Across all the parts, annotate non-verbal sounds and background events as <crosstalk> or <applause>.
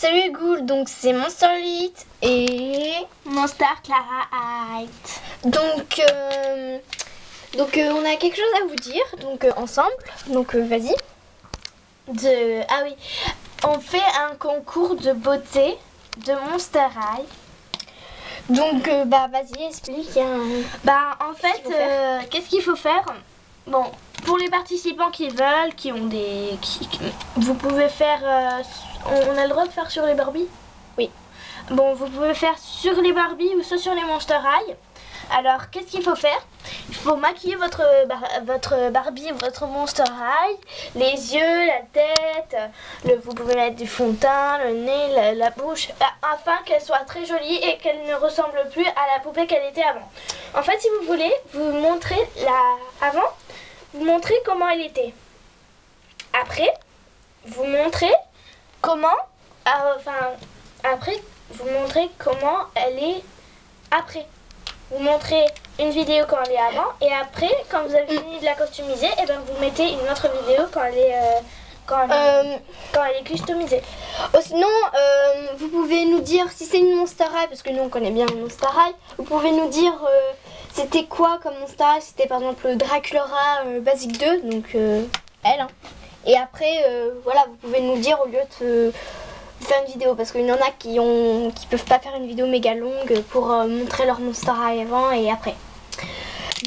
Salut Ghoul, donc c'est Monster Elite et Monster Clara Height. donc euh, donc euh, on a quelque chose à vous dire donc euh, ensemble donc vas-y. De... Ah oui, on fait un concours de beauté de Monster High. Donc bah vas-y explique. hein. Bah en fait, qu'est-ce qu'il faut faire? Bon, pour les participants qui veulent, qui ont des... qui- vous pouvez faire... euh, on, on a le droit de faire sur les Barbies Oui. Bon, vous pouvez faire sur les Barbies ou soit sur les Monster High. Alors, qu'est-ce qu'il faut faire? Il faut maquiller votre, bar- votre Barbie votre Monster High, les yeux, la tête, le, vous pouvez mettre du fond de teint, le nez, la, la bouche, a- afin qu'elle soit très jolie et qu'elle ne ressemble plus à la poupée qu'elle était avant. En fait, si vous voulez, vous montrez la avant, vous montrez comment elle était. Après, vous montrez comment, euh, enfin, après, vous montrez comment elle est après. Vous montrez une vidéo quand elle est avant et après, quand vous avez fini de la customiser, et ben vous mettez une autre vidéo quand elle est, euh, quand elle, Euh, quand elle est customisée. oh, sinon euh, vous pouvez nous dire si c'est une Monster High parce que nous on connaît bien le Monster High. Vous pouvez nous dire euh, c'était quoi comme Monster High? C'était par exemple le Draculaura euh, Basic 2 donc euh, elle. hein. Et après euh, voilà vous pouvez nous dire au lieu de faire une vidéo parce qu'il y en a qui ont qui peuvent pas faire une vidéo méga longue pour euh, montrer leur Monster avant et après.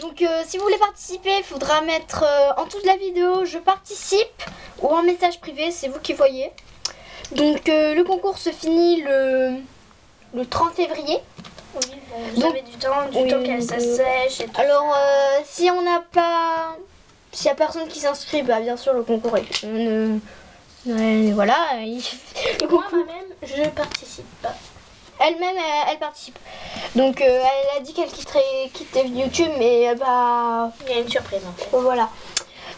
Donc euh, si vous voulez participer, il faudra mettre euh, en dessous de la vidéo je participe ou en message privé, c'est vous qui voyez. Donc le concours se finit le, le 30 février. Oui, vous Donc- avez du temps, du Oui, temps qu'elle donc, ça sèche et tout. Alors si on n'a pas... S'il n'y a personne qui s'inscrit, bah bien sûr le concours est... Ouais, voilà, il- le Moi, concours, moi-même, je participe pas. elle-même, elle, elle participe. Donc euh, elle a dit qu'elle quitterait, quittait YouTube, mais euh, bah Il y a une surprise en fait. Voilà.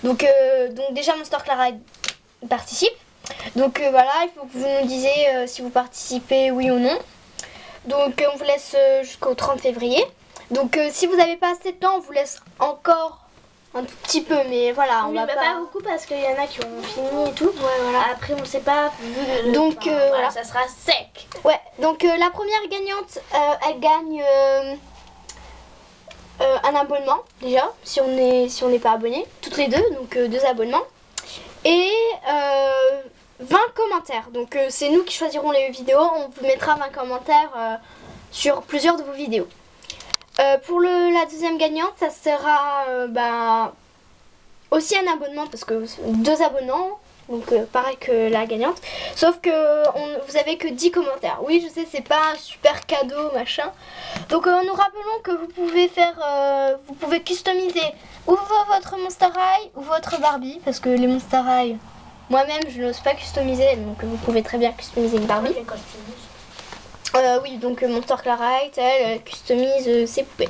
Donc, euh, donc déjà Monster Clara participe. Donc euh, voilà, il faut que vous nous disiez euh, si vous participez oui ou non. Donc euh, on vous laisse euh, jusqu'au 30 février. Donc euh, si vous n'avez pas assez de temps, on vous laisse encore un tout petit peu, mais voilà, on Oui, va mais pas. pas beaucoup parce qu'il y en a qui ont fini et tout. Ouais, voilà. Après, on sait pas. vu le- Donc, enfin, euh, voilà. ça sera sec. Ouais, donc euh, la première gagnante, euh, elle gagne un abonnement déjà, si on est si on n'est pas abonné, toutes les deux, donc deux abonnements. Et euh, 20 commentaires. Donc c'est nous qui choisirons les vidéos, on vous mettra 20 commentaires sur plusieurs de vos vidéos. Euh, pour le, la deuxième gagnante, ça sera bah, aussi un abonnement parce que deux abonnements, donc euh, pareil que la gagnante. Sauf que vous avez que 10 commentaires. Oui, je sais, c'est pas un super cadeau, machin. Donc nous rappelons que vous pouvez faire, vous pouvez customiser ou vo- votre Monster High ou votre Barbie, parce que les Monster High, moi-même, je n'ose pas customiser, donc vous pouvez très bien customiser une Barbie. Euh, oui, donc euh, Monster Clara, elle, elle customise euh, ses poupées.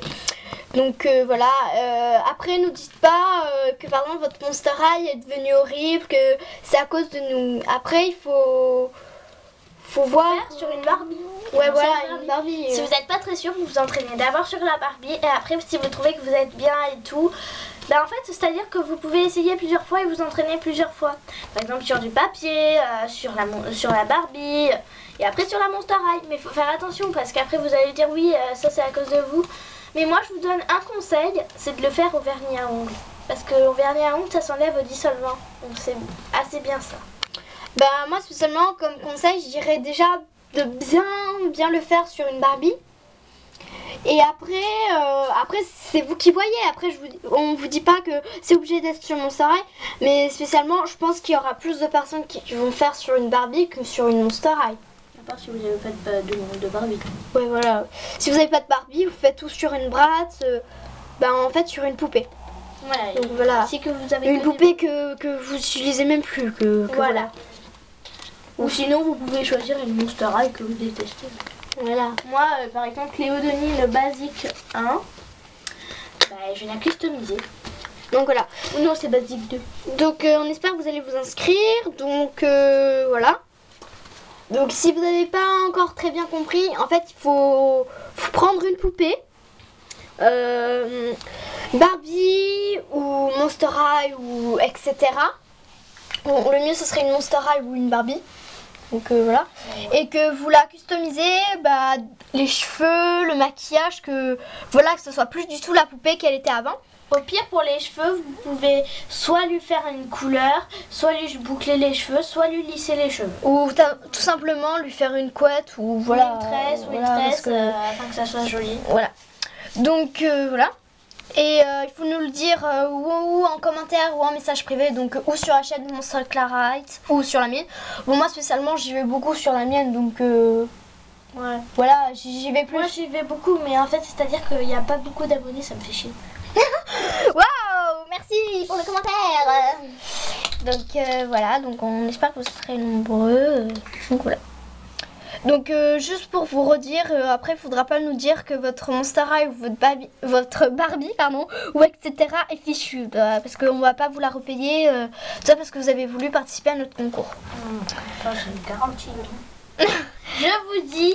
Donc euh, voilà, euh, après nous dites pas euh, que par exemple votre Monster High est devenu horrible, que c'est à cause de nous. Après il faut faut voir Sur une Barbie. Ouais voilà, une une Barbie. Barbie. Si vous n'êtes pas très sûr, vous vous entraînez d'abord sur la Barbie et après, si vous trouvez que vous êtes bien et tout, ben en fait, c'est-à-dire que vous pouvez essayer plusieurs fois et vous entraîner plusieurs fois. Par exemple, sur du papier, euh, sur, la, sur la Barbie et après sur la Monster High. Mais faut faire attention parce qu'après, vous allez dire oui, euh, ça c'est à cause de vous. Mais moi, je vous donne un conseil c'est de le faire au vernis à ongles. Parce qu'au vernis à ongles, ça s'enlève au dissolvant. Donc c'est assez bien ça. Bah moi spécialement comme conseil, je dirais déjà de bien bien le faire sur une Barbie. Et après, euh, après c'est vous qui voyez. Après, je vous, on vous dit pas que c'est obligé d'être sur Monster High, mais spécialement, je pense qu'il y aura plus de personnes qui, qui vont faire sur une Barbie que sur une Monster High. Part si vous n'avez pas de, de, de Barbie. Ouais, voilà. Si vous n'avez pas de Barbie, vous faites tout sur une bratte, euh, bah en fait sur une poupée. Voilà. Donc voilà. Que vous avez Une poupée que, que vous utilisez même plus. Que, que Voilà. Ou sinon, vous pouvez choisir une Monster High que vous détestez. Voilà. Moi, euh, par exemple, Léodonie, le basique 1, bah, je viens customiser. Donc voilà. Ou non, c'est basique 2. Donc euh, on espère que vous allez vous inscrire. Donc euh, voilà. Donc si vous n'avez pas encore très bien compris, en fait il faut, prendre une poupée. euh, Barbie ou Monster High ou etc. Bon, le mieux ce serait une Monster High ou une Barbie. Donc euh, voilà. Et que vous la customisez, bah, les cheveux, le maquillage, que voilà, que ce soit plus du tout la poupée qu'elle était avant. Au pire, pour les cheveux, vous pouvez soit lui faire une couleur, soit lui boucler les cheveux, soit lui lisser les cheveux. Ou tout simplement lui faire une couette ou voilà. Ou une tresse, ou une voilà, tresse, que- euh, afin que ça soit joli. Voilà. Donc euh, voilà. Et euh, il faut nous le dire euh, ou, ou en commentaire ou en message privé, donc euh, ou sur la chaîne de Monster Clarite ou sur la mienne. Bon moi spécialement j'y vais beaucoup sur la mienne donc Ouais. voilà j'y vais plus. Moi j'y vais beaucoup, mais en fait, c'est-à-dire qu'il n'y a pas beaucoup d'abonnés, ça me fait chier. <laughs> Waouh Merci pour le commentaire Donc euh, voilà, donc on espère que vous serez nombreux. euh, Donc voilà. Donc euh, juste pour vous redire, euh, après il faudra pas nous dire que votre Monster High ou votre Barbie, votre Barbie pardon, ou etc est fichu. bah, parce qu'on va pas vous la repayer. euh, tout ça parce que vous avez voulu participer à notre concours. Enfin, c'est une garantie. <laughs> Je vous dis,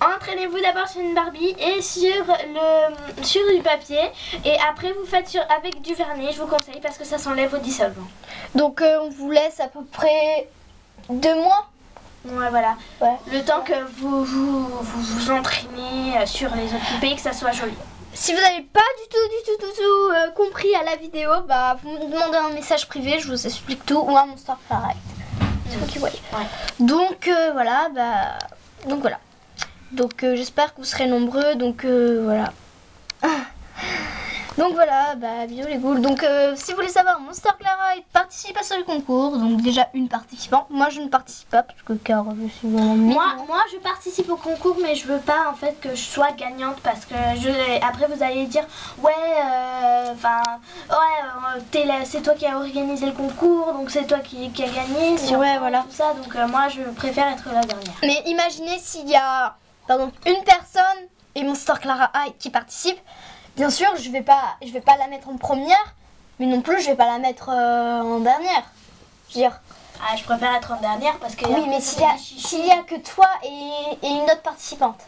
entraînez-vous d'abord sur une Barbie et sur le sur du papier et après vous faites sur avec du vernis. Je vous conseille parce que ça s'enlève au dissolvant. Donc euh, on vous laisse à peu près deux mois. Ouais, voilà. Ouais. Le temps que vous vous, vous, vous entraînez euh, sur les autres poupées et que ça soit joli. Si vous n'avez pas du tout, du tout, du tout euh, compris à la vidéo, bah vous me demandez un message privé, je vous explique tout, ou un Monster Clarite. C'est vous qui voyez. Ouais. Donc euh, voilà, bah donc voilà. Donc euh, j'espère que vous serez nombreux, donc euh, voilà. <laughs> Donc voilà, bah bisous les ghouls. Donc euh, si vous voulez savoir Monster Clarite participe à ce concours, donc déjà une participante. Moi je ne participe pas parce que car je suis vraiment Moi, moi, je participe au concours, mais je veux pas en fait que je sois gagnante parce que je, après vous allez dire ouais, enfin ouais, c'est toi qui as organisé le concours, donc c'est toi qui, qui a gagné. Ouais, voilà. Tout ça, donc moi je préfère être la dernière. Mais imaginez s'il y a pardon, une personne et Monster Clara High qui participe. Bien sûr, je vais pas, je vais pas la mettre en première, mais non plus je vais pas la mettre euh, en dernière. Je veux dire, Ah, je préfère être en dernière parce que oui, mais s'il y, a, s'il y a que toi et, et une autre participante,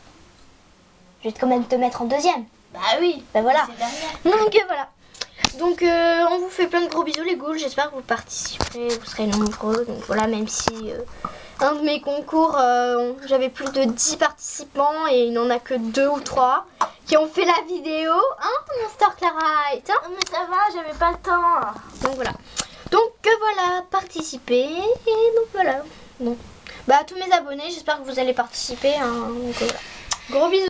je vais quand même te mettre en deuxième. bah oui, Ben voilà. Donc euh, voilà. Donc euh, on vous fait plein de gros bisous les ghouls. J'espère que vous participerez, vous serez nombreux. Donc voilà, même si euh, un de mes concours, euh, j'avais plus de 10 participants et il n'en a que deux ou trois qui ont fait la vidéo. Hein, Monster Clarite hein Oh, mais ça va, j'avais pas le temps. Donc voilà. Donc euh, voilà, participez. Et donc voilà. Bon. Bah à tous mes abonnés, j'espère que vous allez participer. hein. Donc, euh, voilà. Gros bisous.